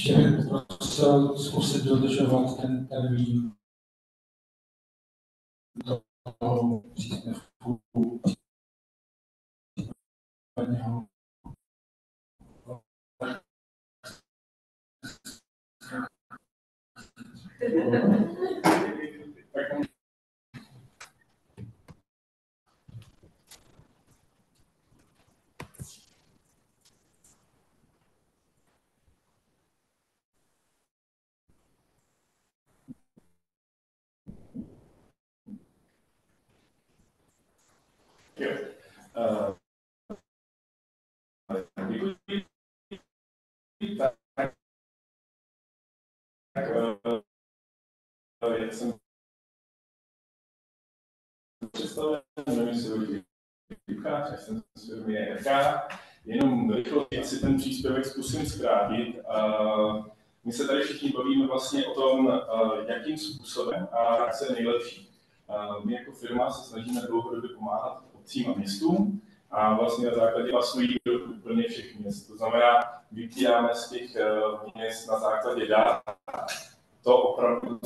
Ještě bych prosil zkusit dodržovat ten termín toho příspěvku. Tak, jsem jak jsem si mě jaká, jenom rychle si ten příspěvek zkusím zkrátit. My se tady všichni bavíme vlastně o tom, jakým způsobem a jak se nejlepší. My jako firma se snažíme dlouhodobě pomáhat obcím a městům a vlastně na základě pasují do úplně všech měst. To znamená, vypíráme z těch eh, měst na základě dat. To opravdu,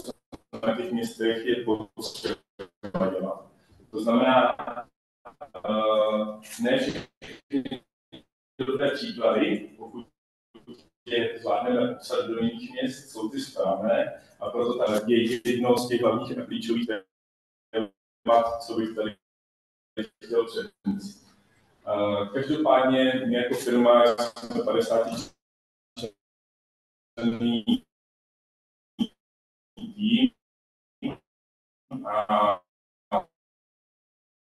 na těch městech je potřeba dělat. To znamená, eh, ne všechny dobré příklady, pokud je zvládneme psat do jiných měst, jsou ty správné, a proto tak je jedno z těch hlavních a klíčových témat, co bych tady každopádně my jako firma jsme 50 členný tým a,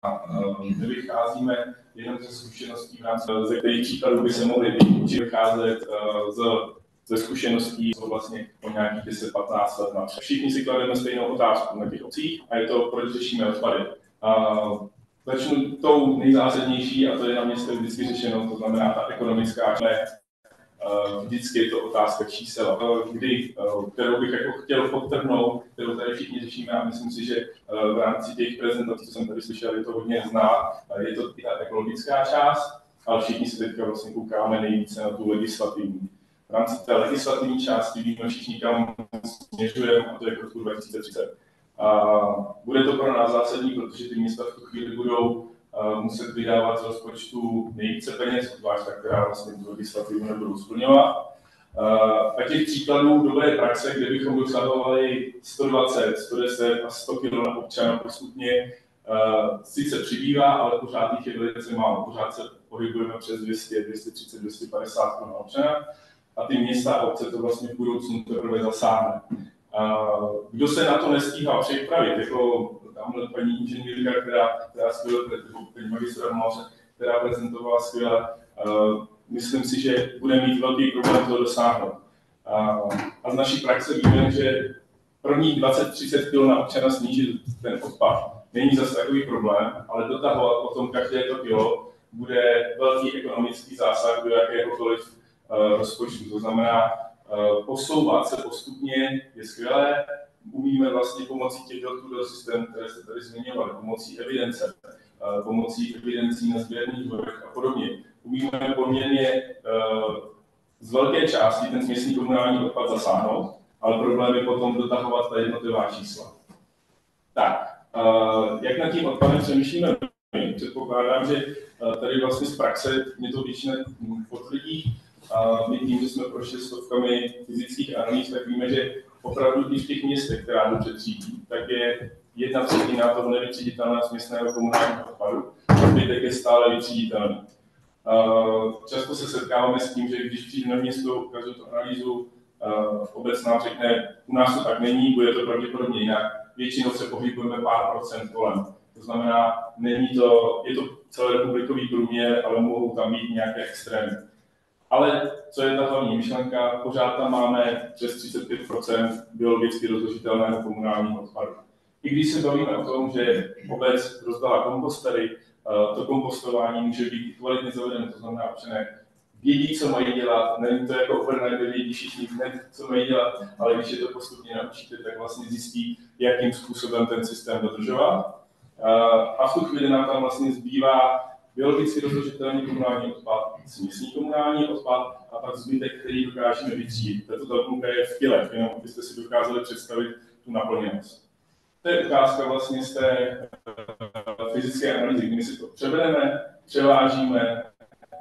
a vycházíme jenom ze zkušeností ze kterých příkladů by se mohli vycházet uh, z, ze zkušeností, co vlastně o nějakých 10-15 let. Všichni si klademe stejnou otázku na těch obcích a je to, proč řešíme odpady. Uh, Začnu tou nejzásadnější, a to je na městě vždycky řešeno, to znamená ta ekonomická ne, uh, vždycky je to otázka čísel, uh, kdy, uh, kterou bych jako chtěl podtrhnout, kterou tady všichni řešíme a myslím si, že v rámci těch prezentací, co jsem tady slyšel, je to hodně zná, je to ta ekologická část, ale všichni se teďka vlastně koukáme nejvíce na tu legislativní. V rámci té legislativní části víme všichni, kam směřujeme, a to je k roku 2030. a bude to pro nás zásadní, protože ty města v tu chvíli budou muset vydávat z rozpočtu nejvíce peněz, obzvlášť ta, která vlastně tu legislativu nebudou splňovat. A těch příkladů dobré praxe, kde bychom dosahovali 120, 110 a 100 kg na občana postupně, sice přibývá, ale pořád jich je velice málo. Pořád se pohybujeme přes 200, 230, 250 kg na občana a ty města a obce to vlastně v budoucnu teprve zasáhne. Kdo se na to nestíhá připravit, jako tamhle paní inženýrka, která, která skvěle, paní magistra Malře, která prezentovala skvěle, myslím si, že bude mít velký problém to dosáhnout. A z naší praxe víme, že první 20-30 kg na občana snížit ten odpad není zase takový problém, ale dotahovat potom každé to kilo bude velký ekonomický zásah do jakéhokoliv rozpočtu. To znamená, Eh, posouvat se postupně je skvělé. Umíme vlastně pomocí těch datů do systému, které se tady zmiňovaly, pomocí evidence, eh, pomocí evidencí na sběrných dvorech a podobně. Umíme poměrně eh, z velké části ten směsný komunální odpad zasáhnout, ale problém je potom dotahovat ta jednotlivá čísla. Tak, jak nad tím odpadem přemýšlíme? Předpokládám, že tady vlastně z praxe mě to většina potvrdí, a my tím, že jsme prošli stovkami fyzických analýz, tak víme, že opravdu i v těch městech, která dobře třídí, tak je jedna třetina toho nevytříditelného směsného komunálního odpadu, zbytek je stále vytříditelný. Často se setkáváme s tím, že když přijde na město, ukazuju tu analýzu, obec nám řekne, u nás to tak není, bude to pravděpodobně jinak. Většinou se pohybujeme pár procent kolem. To znamená, není to, je to celorepublikový průměr, ale mohou tam být nějaké extrémy. Ale co je ta hlavní myšlenka, pořád tam máme přes 35% biologicky rozložitelného komunálního odpadu. I když se bavíme o tom, že obec rozdala kompostery, eh, to kompostování může být kvalitně zavedené, to znamená, občané vědí, co mají dělat, není to jako overnight, vědí všichni hned, co mají dělat, ale když je to postupně naučíte, tak vlastně zjistí, jakým způsobem ten systém dodržovat. Eh, a v tu chvíli nám tam vlastně zbývá biologicky rozložitelný komunální odpad, směsný komunální odpad a pak zbytek, který dokážeme vytřídit. Tato tabulka je v těle, jenom abyste si dokázali představit tu naplněnost. To je ukázka vlastně z té eh, fyzické analýzy, kdy my si to převedeme, převážíme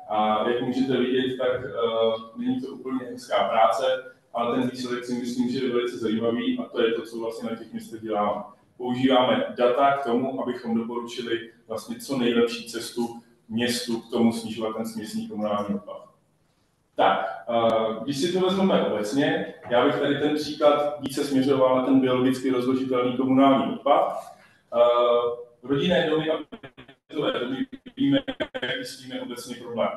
a jak můžete vidět, tak uh, není to úplně hezká práce, ale ten výsledek si myslím, že je velice zajímavý a to je to, co vlastně na těch městech děláme. Používáme data k tomu, abychom doporučili vlastně co nejlepší cestu městu k tomu snižovat ten směsný komunální odpad. Tak, když si to vezmeme obecně, já bych tady ten příklad více směřoval na ten biologicky rozložitelný komunální odpad. Rodinné domy a bytové domy víme, jaký s tím je obecně problém.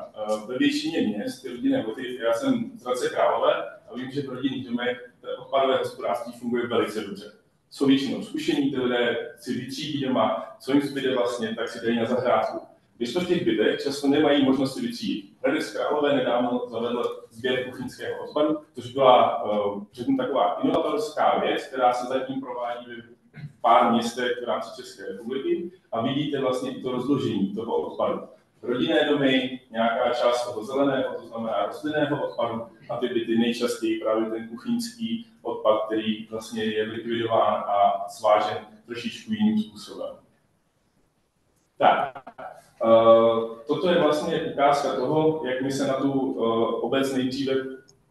Ve většině měst, ty rodinné domy, já jsem z Hradce Králové a vím, že v rodinných domech odpadové hospodářství funguje velice dobře. Jsou většinou zkušení, ty lidé si vytřídí doma, co jim zbyde vlastně, tak si dají na zahrádku když to v těch bytech často nemají možnost si vytřídit. Hradec Králové nedávno zavedl sběr kuchyňského odpadu, což byla, uh, řeknu, taková inovatorská věc, která se zatím provádí v pár městech v rámci České republiky a vidíte vlastně i to rozložení toho odpadu. Rodinné domy, nějaká část toho zeleného, to znamená rostlinného odpadu a ty byty nejčastěji právě ten kuchyňský odpad, který vlastně je likvidován a svážen trošičku jiným způsobem. Tak, toto je vlastně ukázka toho, jak my se na tu uh, obec nejdříve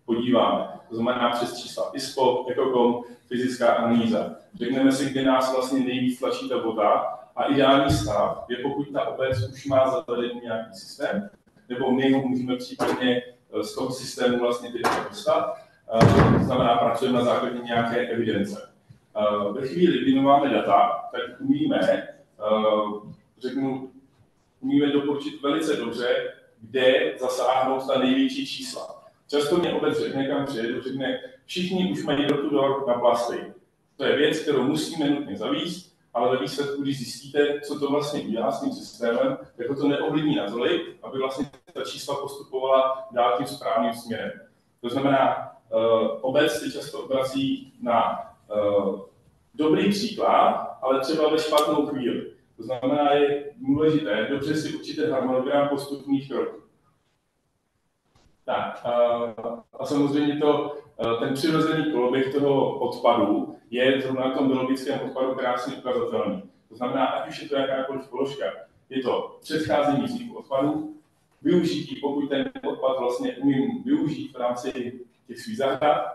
podíváme. To znamená přes čísla ISPO, ECOCOM, fyzická analýza. Řekneme si, kde nás vlastně nejvíc tlačí ta voda a ideální stav je, pokud ta obec už má zavedený nějaký systém, nebo my ho můžeme případně eh, z toho systému vlastně tedy dostat. To znamená, pracujeme na základě nějaké evidence. Ve chvíli, kdy máme data, tak umíme řeknu, umíme doporučit velice dobře, kde zasáhnout ta největší čísla. Často mě obec řekne, kam přijedu, řekne, všichni už mají do na plasty. To je věc, kterou musíme nutně zavíst, ale ve výsledku, když zjistíte, co to vlastně udělá s tím systémem, jako to neovlivní natolik, aby vlastně ta čísla postupovala dál tím správným směrem. To znamená, uh, obec se často obrací na uh, dobrý příklad, ale třeba ve špatnou chvíli. To znamená, je důležité dobře si určit harmonogram postupných kroků. Tak, a, a samozřejmě to, ten přirozený koloběh toho odpadu je zrovna na tom biologickém odpadu krásně ukazatelný. To znamená, ať už je to jakákoliv položka, je to předcházení vzniku odpadu, využití, pokud ten odpad vlastně umím využít v rámci těch svých zahrad,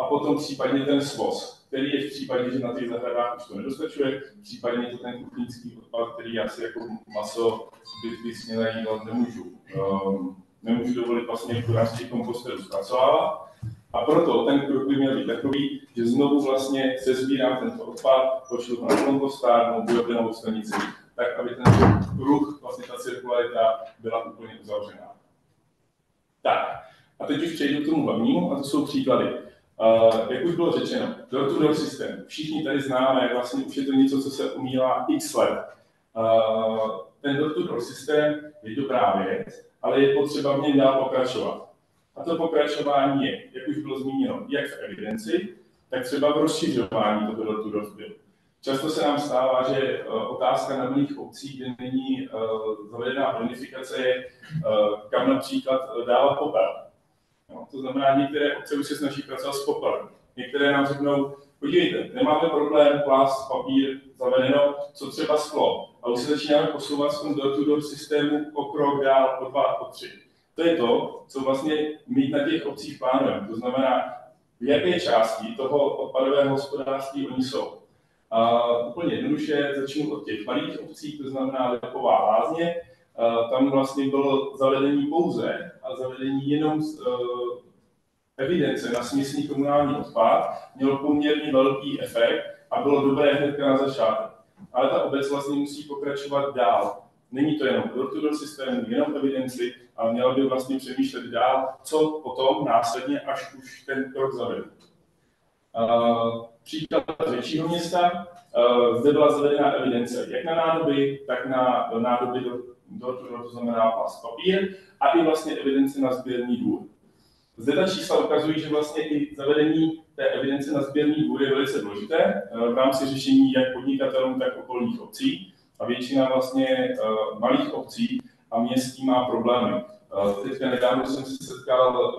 a potom případně ten svoz který je v případě, že na těch zahradách už to nedostačuje, případně to ten kuchyňský odpad, který já si jako maso směle jídlo nemůžu. Um, nemůžu dovolit vlastně v rámci komposteru zpracovávat. A proto ten krok by měl být takový, že znovu vlastně se sbírám tento odpad, pošlu to na kompostárnu, bioplnovou stanici, tak aby ten kruh, vlastně ta cirkularita byla úplně uzavřená. Tak, a teď už přejdu k tomu hlavnímu, a to jsou příklady. Uh, jak už bylo řečeno, door-to-door systém. Všichni tady známe, vlastně už je to něco, co se umílá x let. Uh, ten door-to-door systém je dobrá věc, ale je potřeba v něm dál pokračovat. A to pokračování je, jak už bylo zmíněno, jak v evidenci, tak třeba v rozšiřování toho door-to-door. Často se nám stává, že uh, otázka na mnohých obcí, kde není uh, zavedená planifikace, je, uh, kam například dávat popel No, to znamená, některé obce už se snaží pracovat s popelem. Některé nám řeknou, podívejte, nemáme problém, plast, papír, zavedeno, co třeba sklo. A už se začínáme posouvat z tom door-to-door systému o krok dál, o dva, o tři. To je to, co vlastně my na těch obcích plánujeme. To znamená, v jaké části toho odpadového hospodářství oni jsou. A úplně jednoduše začnu od těch malých obcí, to znamená Lepová lázně, tam vlastně bylo zavedení pouze a zavedení jenom z, uh, evidence na směsný komunální odpad mělo poměrně velký efekt a bylo dobré hned na začátek. Ale ta obec vlastně musí pokračovat dál. Není to jenom door systému, jenom evidenci, ale měla by vlastně přemýšlet dál, co potom následně, až už ten krok zavedu. Uh, příklad většího města, uh, zde byla zavedena evidence jak na nádoby, tak na nádoby do do, to znamená plast papír, a i vlastně evidence na sběrný dvůr. Zde ta čísla ukazují, že vlastně i zavedení té evidence na sběrný dvůr je velice důležité eh, v rámci řešení jak podnikatelů, tak okolních obcí. A většina vlastně uh, malých obcí a městí má problémy. Uh, teďka nedávno jsem se setkal,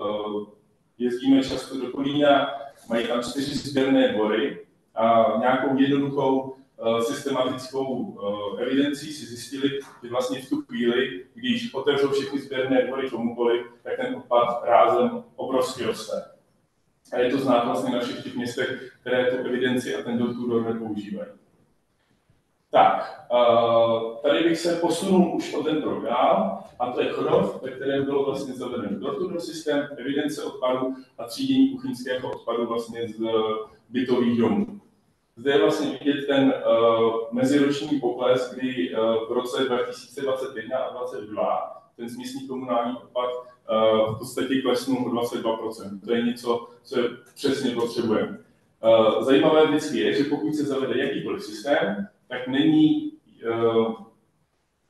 jezdíme často do Kolína, mají tam čtyři sběrné dvory a nějakou jednoduchou systematickou evidencí si zjistili, že vlastně v tu chvíli, když otevřou všechny sběrné dvory komukoliv, tak ten odpad rázem obrovsky roste. A je to znát vlastně na všech těch městech, které tu evidenci a ten door používají. Tak, tady bych se posunul už o ten dál, a to je Chodov, ve kterém bylo vlastně zaveden door systém, evidence odpadu a třídění kuchyňského odpadu vlastně z bytových domů. Zde je vlastně vidět ten uh, meziroční pokles, kdy uh, v roce 2021 a 2022 ten směsný komunální odpad uh, v podstatě klesnul o 22%. To je něco, co je přesně potřebujeme. Uh, zajímavé vždycky je, že pokud se zavede jakýkoliv systém, tak není, uh,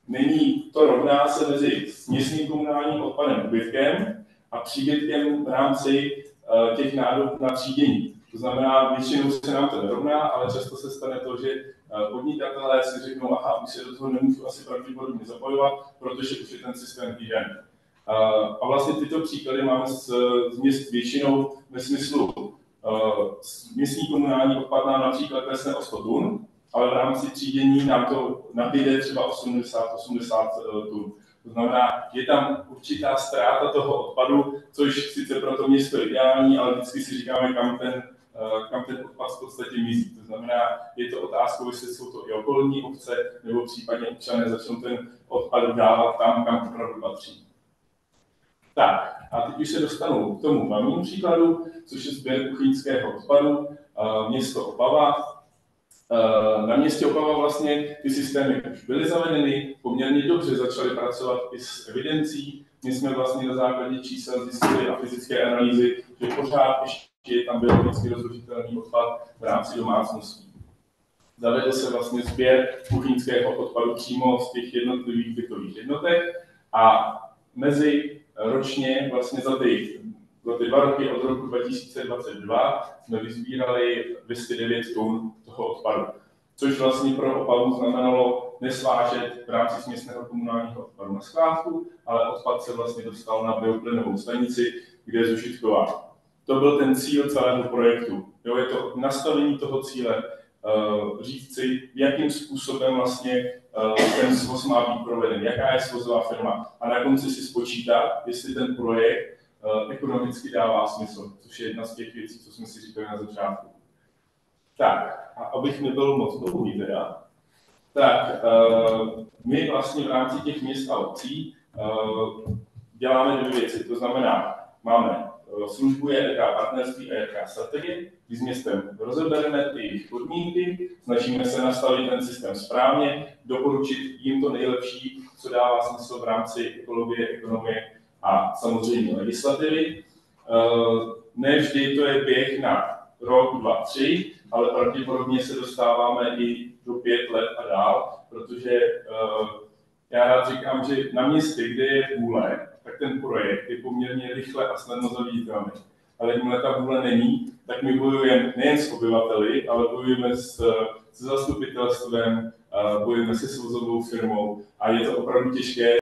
není to rovná se mezi směsným komunálním odpadem ubytkem a příbytkem v rámci těch nádob na třídění. To znamená, většinou se nám to nerovná, ale často se stane to, že eh, podnikatelé si řeknou, aha, už se do toho nemůžu asi pravděpodobně zapojovat, protože už je ten systém týden. Eh, a vlastně tyto příklady máme z, z měst většinou ve smyslu eh, městní komunální odpad nám například klesne o 100 tun, ale v rámci třídění nám to nabíde třeba 80-80 tun. To znamená, je tam určitá ztráta toho odpadu, což sice pro to město je ideální, ale vždycky si říkáme, kam ten kam ten odpad v podstatě mizí. To znamená, je to otázkou, jestli jsou to i okolní obce, nebo případně občané začnou ten odpad dávat tam, kam opravdu patří. Tak, a teď už se dostanu k tomu hlavnímu příkladu, což je sběr kuchyňského odpadu, eh, město Opava. Eh, na městě Opava vlastně ty systémy už byly zavedeny, poměrně dobře začaly pracovat i s evidencí. My jsme vlastně na základě čísel zjistili a fyzické analýzy, že pořád ještě je tam biologicky rozložitelný odpad v rámci domácností. Zavedl se vlastně sběr kuchyňského odpadu přímo z těch jednotlivých bytových jednotek a mezi ročně vlastně za ty, za ty dva roky od roku 2022 jsme vyzbírali 209 tun toho odpadu. Což vlastně pro Opavu znamenalo nesvážet v rámci směsného komunálního odpadu na skládku, ale odpad se vlastně dostal na bioplynovou stanici, kde je zužitkován. To byl ten cíl celého projektu. Jo, je to nastavení toho cíle, uh, říct si, jakým způsobem vlastně uh, ten svoz má být proveden, jaká je svozová firma a na konci si spočítat, jestli ten projekt uh, ekonomicky dává smysl, což je jedna z těch věcí, co jsme si říkali na začátku. Tak, a abych nebyl moc dlouhý teda, tak my vlastně v rámci těch měst a obcí děláme dvě věci. To znamená, máme Eh, službu ERK partnerství a ERK strategie, kdy s městem rozebereme ty jejich podmínky, snažíme se nastavit ten systém správně, doporučit jim to nejlepší, co dává smysl v rámci ekologie, ekonomie a samozřejmě legislativy. Eh, ne vždy to je běh na rok, dva, tři, ale pravděpodobně se dostáváme i do pět let a dál, protože eh, já rád říkám, že na městě, kde je vůle, tak ten projekt je poměrně rychle a snadno zaviditelný. Ale jakmile ta vůle není, tak my bojujeme nejen s obyvateli, ale bojujeme s, se zastupitelstvem, bojujeme se svozovou firmou a je to opravdu těžké